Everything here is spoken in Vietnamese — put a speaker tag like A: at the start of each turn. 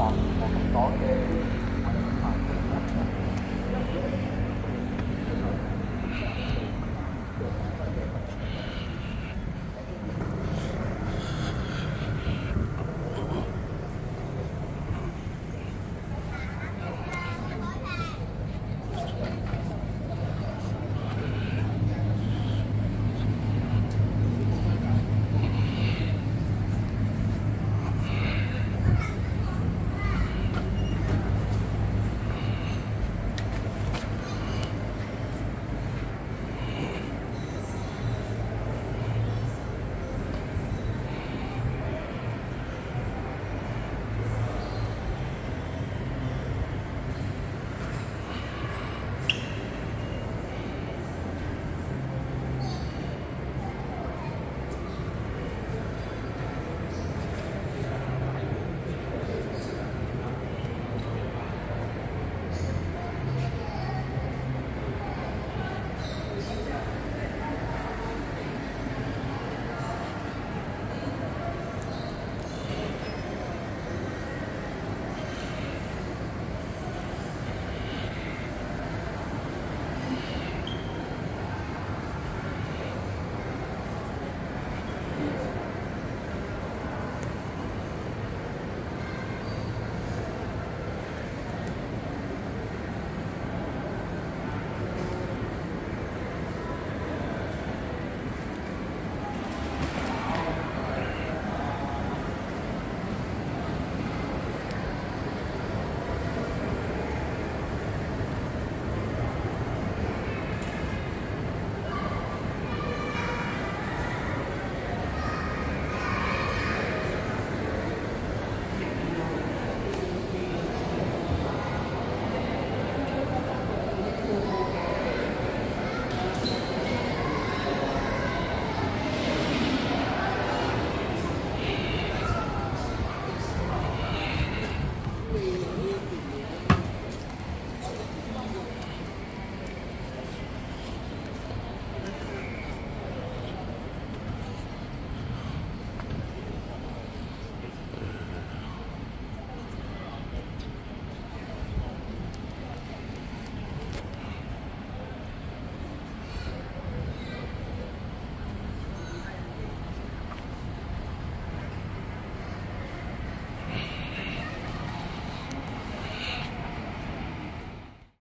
A: và còn có cái